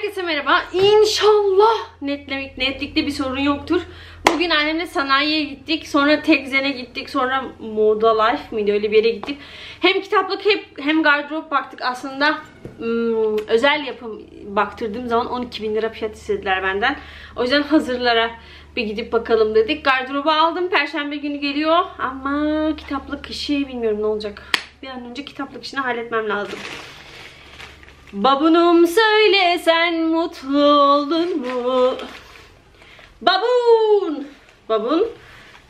Herkese merhaba. İnşallah netlemek, netlikte bir sorun yoktur. Bugün annemle sanayiye gittik. Sonra Tekzen'e gittik. Sonra Moda Life miydi? Öyle bir yere gittik. Hem kitaplık hep hem gardırop baktık. Aslında ım, özel yapım baktırdığım zaman 12 bin lira fiyat istediler benden. O yüzden hazırlara bir gidip bakalım dedik. Gardırobu aldım. Perşembe günü geliyor. Ama kitaplık işi bilmiyorum ne olacak. Bir an önce kitaplık işini halletmem lazım. Babunum söyle sen mutlu oldun mu? Babun! Babun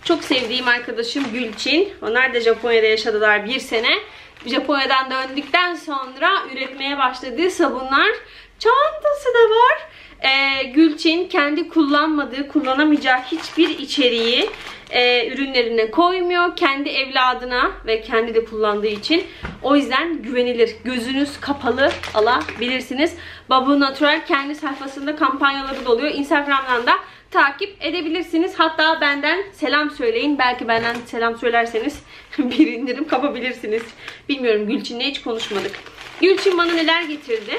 çok sevdiğim arkadaşım Gülçin. Onlar da Japonya'da yaşadılar bir sene. Japonya'dan döndükten sonra üretmeye başladığı sabunlar çantası da var. Ee, Gülçin kendi kullanmadığı, kullanamayacağı hiçbir içeriği e, ürünlerine koymuyor. Kendi evladına ve kendi de kullandığı için. O yüzden güvenilir. Gözünüz kapalı alabilirsiniz. Babu Natural kendi sayfasında kampanyaları da oluyor. Instagram'dan da takip edebilirsiniz. Hatta benden selam söyleyin. Belki benden selam söylerseniz bir indirim kapabilirsiniz. Bilmiyorum Gülçin'le hiç konuşmadık. Gülçin bana neler getirdi?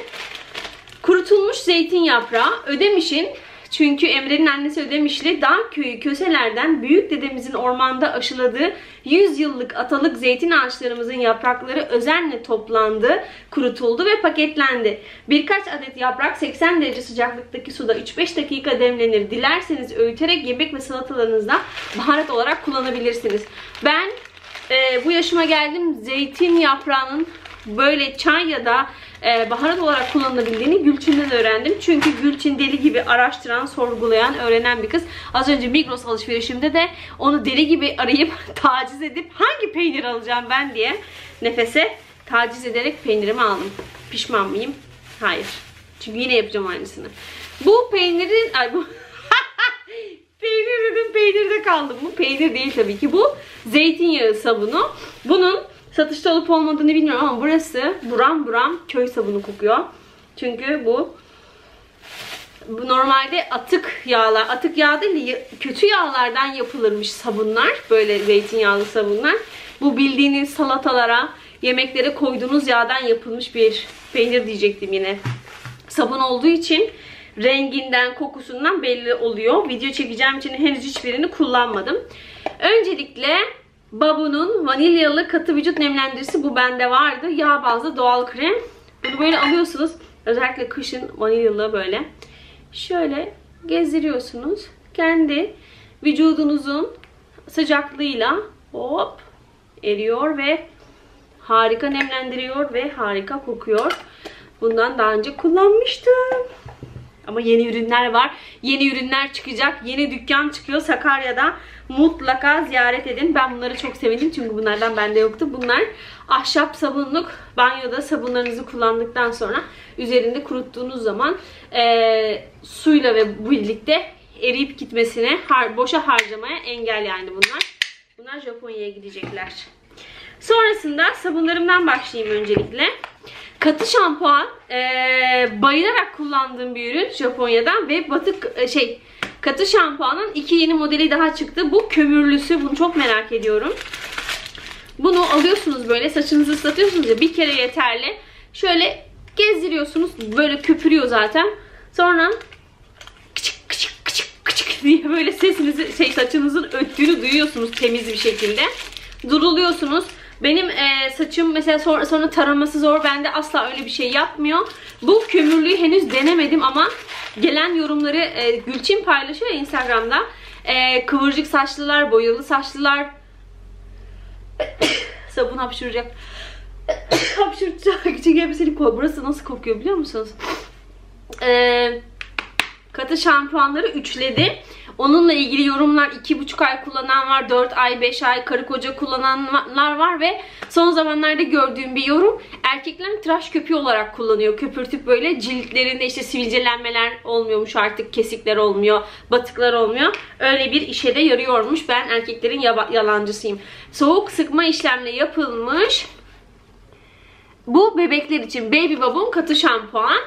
Kurutulmuş zeytin yaprağı. Ödemiş'in çünkü Emre'nin annesi Ödemişli dağ köyü köselerden büyük dedemizin ormanda aşıladığı 100 yıllık atalık zeytin ağaçlarımızın yaprakları özenle toplandı, kurutuldu ve paketlendi. Birkaç adet yaprak 80 derece sıcaklıktaki suda 3-5 dakika demlenir. Dilerseniz öğüterek yemek ve salatalarınızda baharat olarak kullanabilirsiniz. Ben e, bu yaşıma geldim zeytin yaprağının böyle çay ya da e, baharat olarak kullanılabildiğini Gülçin'den öğrendim. Çünkü Gülçin deli gibi araştıran, sorgulayan, öğrenen bir kız. Az önce Migros alışverişimde de onu deli gibi arayıp taciz edip hangi peynir alacağım ben diye nefese taciz ederek peynirimi aldım. Pişman mıyım? Hayır. Çünkü yine yapacağım aynısını. Bu peynirin... Ay bu... peynir dedim peynirde kaldım. Bu peynir değil tabii ki. Bu zeytinyağı sabunu. Bunun Satışta olup olmadığını bilmiyorum ama burası buram buram köy sabunu kokuyor. Çünkü bu normalde atık yağlar, atık yağ değil kötü yağlardan yapılırmış sabunlar. Böyle zeytinyağlı sabunlar. Bu bildiğiniz salatalara, yemeklere koyduğunuz yağdan yapılmış bir peynir diyecektim yine. Sabun olduğu için renginden, kokusundan belli oluyor. Video çekeceğim için henüz hiçbirini kullanmadım. Öncelikle Babu'nun vanilyalı katı vücut nemlendiricisi bu bende vardı. Yağ bazlı doğal krem. Bunu böyle alıyorsunuz. Özellikle kışın vanilyalı böyle. Şöyle gezdiriyorsunuz. Kendi vücudunuzun sıcaklığıyla hop eriyor ve harika nemlendiriyor ve harika kokuyor. Bundan daha önce kullanmıştım. Ama yeni ürünler var. Yeni ürünler çıkacak. Yeni dükkan çıkıyor Sakarya'da. Mutlaka ziyaret edin. Ben bunları çok sevindim çünkü bunlardan bende yoktu. Bunlar ahşap sabunluk. Banyoda sabunlarınızı kullandıktan sonra üzerinde kuruttuğunuz zaman e, suyla ve birlikte eriyip gitmesine, har boşa harcamaya engel yani bunlar. Bunlar Japonya'ya gidecekler. Sonrasında sabunlarımdan başlayayım öncelikle. Katı şampuan e, bayılarak kullandığım bir ürün Japonya'dan ve batık e, şey katı şampuanın iki yeni modeli daha çıktı. Bu kömürlüsü. Bunu çok merak ediyorum. Bunu alıyorsunuz böyle saçınızı ıslatıyorsunuz ya bir kere yeterli. Şöyle gezdiriyorsunuz. Böyle köpürüyor zaten. Sonra kıçık kıçık kıçık kıçık diye böyle sesinizi şey saçınızın öttüğünü duyuyorsunuz temiz bir şekilde. Duruluyorsunuz. Benim e, saçım mesela sonra, sonra taraması zor. Bende asla öyle bir şey yapmıyor. Bu kömürlüğü henüz denemedim ama gelen yorumları e, Gülçin paylaşıyor Instagram'da. E, kıvırcık saçlılar, boyalı saçlılar sabun hapşıracak. hapşıracak. Küçük elbiseli koy. Burası nasıl kokuyor biliyor musunuz? Eee katı şampuanları üçledi. Onunla ilgili yorumlar 2,5 ay kullanan var, 4 ay, 5 ay karı koca kullananlar var ve son zamanlarda gördüğüm bir yorum erkeklerin tıraş köpüğü olarak kullanıyor. Köpürtüp böyle ciltlerinde işte sivilcelenmeler olmuyormuş artık, kesikler olmuyor, batıklar olmuyor. Öyle bir işe de yarıyormuş. Ben erkeklerin yalancısıyım. Soğuk sıkma işlemle yapılmış. Bu bebekler için Baby Bob'un katı şampuan.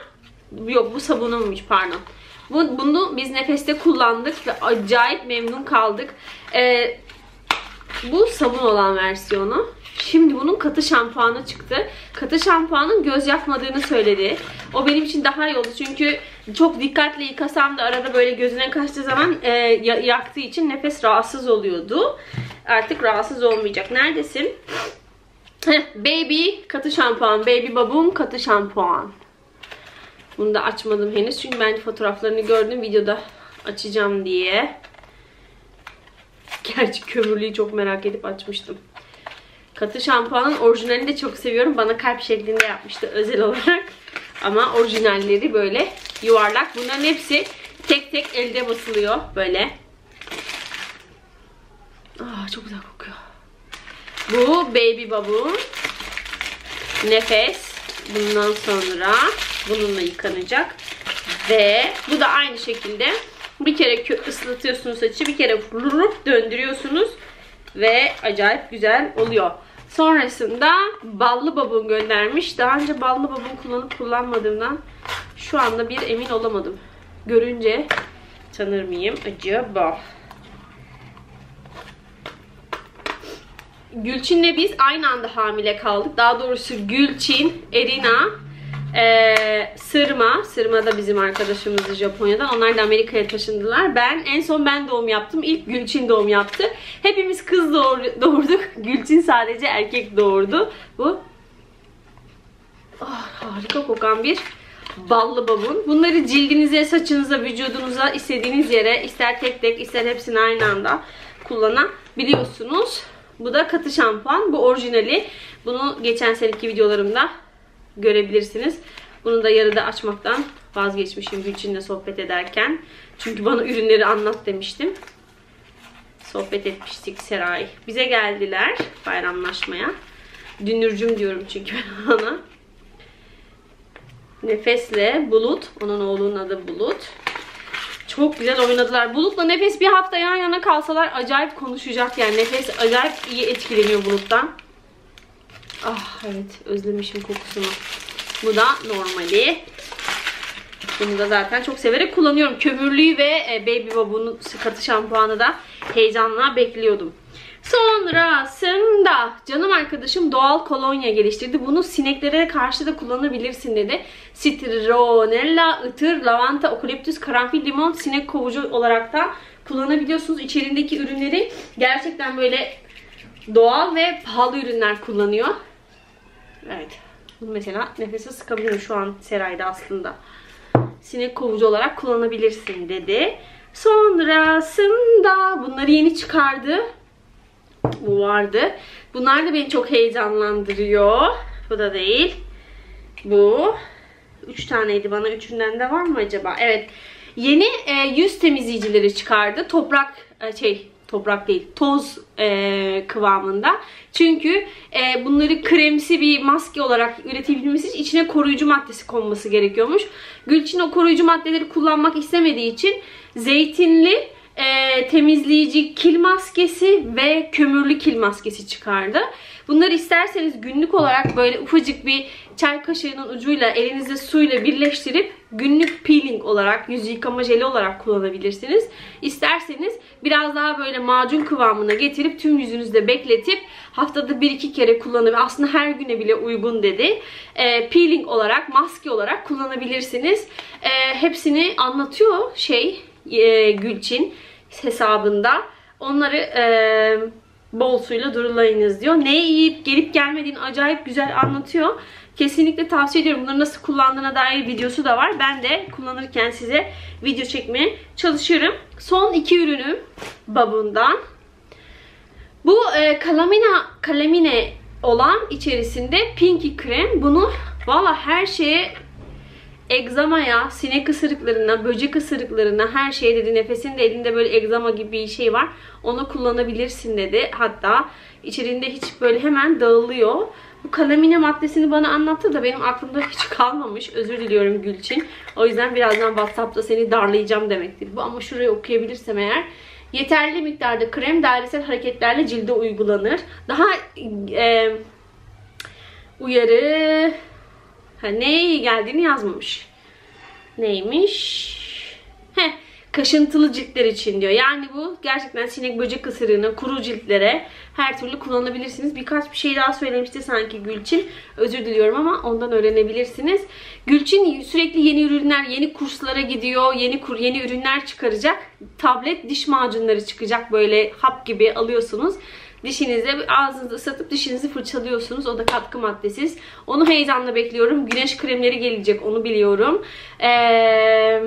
Yok bu sabununmuş pardon. Bu, bunu biz nefeste kullandık ve acayip memnun kaldık. Ee, bu sabun olan versiyonu. Şimdi bunun katı şampuanı çıktı. Katı şampuanın göz yapmadığını söyledi. O benim için daha iyi oldu. Çünkü çok dikkatli yıkasam da arada böyle gözüne kaçtığı zaman e, yaktığı için nefes rahatsız oluyordu. Artık rahatsız olmayacak. Neredesin? Heh, baby katı şampuan. Baby Babum katı şampuan. Bunu da açmadım henüz. Çünkü ben fotoğraflarını gördüm videoda açacağım diye. Gerçi kömürlüğü çok merak edip açmıştım. Katı şampuanın orijinalini de çok seviyorum. Bana kalp şeklinde yapmıştı özel olarak. Ama orijinalleri böyle yuvarlak. Bunların hepsi tek tek elde basılıyor böyle. Aa, çok güzel kokuyor. Bu Baby Babun. Nefes. Bundan sonra bununla yıkanacak. Ve bu da aynı şekilde bir kere ıslatıyorsunuz saçı, bir kere vurup döndürüyorsunuz ve acayip güzel oluyor. Sonrasında ballı babun göndermiş. Daha önce ballı babun kullanıp kullanmadığımdan şu anda bir emin olamadım. Görünce tanır mıyım acaba? Gülçin'le biz aynı anda hamile kaldık. Daha doğrusu Gülçin, Erina, ee, Sırma. Sırma da bizim arkadaşımızdı Japonya'dan. Onlar da Amerika'ya taşındılar. Ben en son ben doğum yaptım. İlk Gülçin doğum yaptı. Hepimiz kız doğurduk. Gülçin sadece erkek doğurdu. Bu oh, harika kokan bir ballı babun. Bunları cildinize, saçınıza, vücudunuza istediğiniz yere ister tek tek ister hepsini aynı anda kullanabiliyorsunuz. Bu da katı şampuan. Bu orijinali. Bunu geçen seneki videolarımda görebilirsiniz. Bunu da yarıda açmaktan vazgeçmişim Gülçin'le sohbet ederken. Çünkü bana ürünleri anlat demiştim. Sohbet etmiştik Seray. Bize geldiler bayramlaşmaya. Dünürcüm diyorum çünkü ben ona. Nefesle Bulut. Onun oğlunun adı Bulut. Çok güzel oynadılar. Bulut'la Nefes bir hafta yan yana kalsalar acayip konuşacak yani. Nefes acayip iyi etkileniyor Bulut'tan. Ah evet özlemişim kokusunu. Bu da normali. Bunu da zaten çok severek kullanıyorum. Kömürlüğü ve e, Baby Bob'un katı şampuanı da heyecanla bekliyordum. Sonrasında canım arkadaşım doğal kolonya geliştirdi. Bunu sineklere karşı da kullanabilirsin dedi. Citronella, ıtır, lavanta, okaliptüs, karanfil, limon, sinek kovucu olarak da kullanabiliyorsunuz. İçerindeki ürünleri gerçekten böyle doğal ve pahalı ürünler kullanıyor. Evet. Bunu mesela nefese sıkabilirim şu an Seray'da aslında. Sinek kovucu olarak kullanabilirsin dedi. Sonrasında bunları yeni çıkardı. Bu vardı. Bunlar da beni çok heyecanlandırıyor. Bu da değil. Bu. Üç taneydi bana. Üçünden de var mı acaba? Evet. Yeni e, yüz temizleyicileri çıkardı. Toprak e, şey toprak değil toz e, kıvamında. Çünkü e, bunları kremsi bir maske olarak üretebilmesi için içine koruyucu maddesi konması gerekiyormuş. Gülçin o koruyucu maddeleri kullanmak istemediği için zeytinli e, temizleyici kil maskesi ve kömürlü kil maskesi çıkardı. Bunları isterseniz günlük olarak böyle ufacık bir çay kaşığının ucuyla elinizde suyla birleştirip günlük peeling olarak, yüz yıkama jeli olarak kullanabilirsiniz. İsterseniz biraz daha böyle macun kıvamına getirip tüm yüzünüzde bekletip haftada 1-2 kere kullanıp aslında her güne bile uygun dedi. E, peeling olarak, maske olarak kullanabilirsiniz. E, hepsini anlatıyor şey e, Gülçin hesabında. Onları e, bol suyla durulayınız diyor. Ne yiyip gelip gelmediğini acayip güzel anlatıyor. Kesinlikle tavsiye ediyorum. Bunları nasıl kullandığına dair videosu da var. Ben de kullanırken size video çekmeye çalışıyorum. Son iki ürünüm babundan. Bu e, kalamina, kalemine olan içerisinde pinky krem. Bunu valla her şeye egzamaya, sinek ısırıklarına, böcek ısırıklarına her şey dedi. Nefesinde elinde böyle egzama gibi bir şey var. Onu kullanabilirsin dedi. Hatta içerinde hiç böyle hemen dağılıyor. Bu kalamine maddesini bana anlattı da benim aklımda hiç kalmamış. Özür diliyorum Gülçin. O yüzden birazdan WhatsApp'ta seni darlayacağım demektir bu. Ama şuraya okuyabilirsem eğer. Yeterli miktarda krem dairesel hareketlerle cilde uygulanır. Daha e, uyarı ha, neye iyi geldiğini yazmamış. Neymiş? Heh, kaşıntılı ciltler için diyor. Yani bu gerçekten sinek böcek ısırığına, kuru ciltlere her türlü kullanabilirsiniz. Birkaç bir şey daha söylemişti sanki Gülçin. Özür diliyorum ama ondan öğrenebilirsiniz. Gülçin sürekli yeni ürünler, yeni kurslara gidiyor. Yeni kur, yeni ürünler çıkaracak. Tablet diş macunları çıkacak böyle hap gibi alıyorsunuz. Dişinize ağzınızı ıslatıp dişinizi fırçalıyorsunuz. O da katkı maddesiz. Onu heyecanla bekliyorum. Güneş kremleri gelecek onu biliyorum. Ee,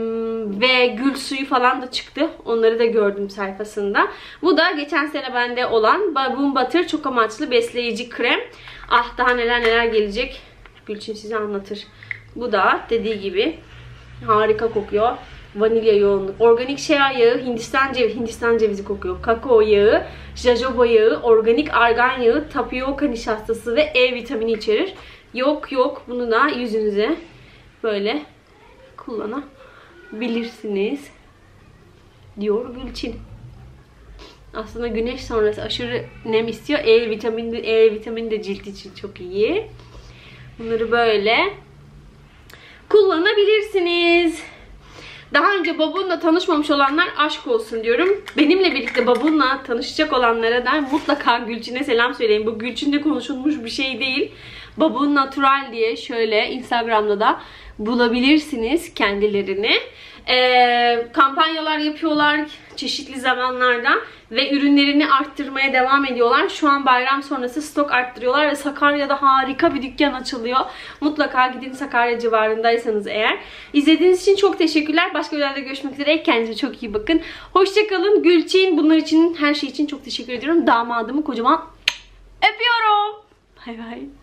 ve gül suyu falan da çıktı. Onları da gördüm sayfasında. Bu da geçen sene bende olan Babun Butter çok amaçlı besleyici krem. Ah daha neler neler gelecek. Gülçin size anlatır. Bu da dediği gibi harika kokuyor vanilya yoğunluk, organik shea yağı, Hindistan cevizi, Hindistan cevizi kokuyor, kakao yağı, jojoba yağı, organik argan yağı, tapioka nişastası ve E vitamini içerir. Yok yok bunu da yüzünüze böyle kullanabilirsiniz diyor Gülçin. Aslında güneş sonrası aşırı nem istiyor. E vitamini de, E vitamini de cilt için çok iyi. Bunları böyle kullanabilirsiniz. Daha önce Babun'la tanışmamış olanlar aşk olsun diyorum. Benimle birlikte Babun'la tanışacak olanlara da mutlaka Gülçin'e selam söyleyin. Bu Gülçin'de konuşulmuş bir şey değil. Babun Natural diye şöyle Instagram'da da bulabilirsiniz kendilerini. Ee, kampanyalar yapıyorlar çeşitli zamanlarda ve ürünlerini arttırmaya devam ediyorlar. Şu an bayram sonrası stok arttırıyorlar ve Sakarya'da harika bir dükkan açılıyor. Mutlaka gidin Sakarya civarındaysanız eğer. İzlediğiniz için çok teşekkürler. Başka videolarda görüşmek üzere. Kendinize çok iyi bakın. Hoşçakalın. Gülçin bunlar için her şey için çok teşekkür ediyorum. Damadımı kocaman öpüyorum. Bay bay.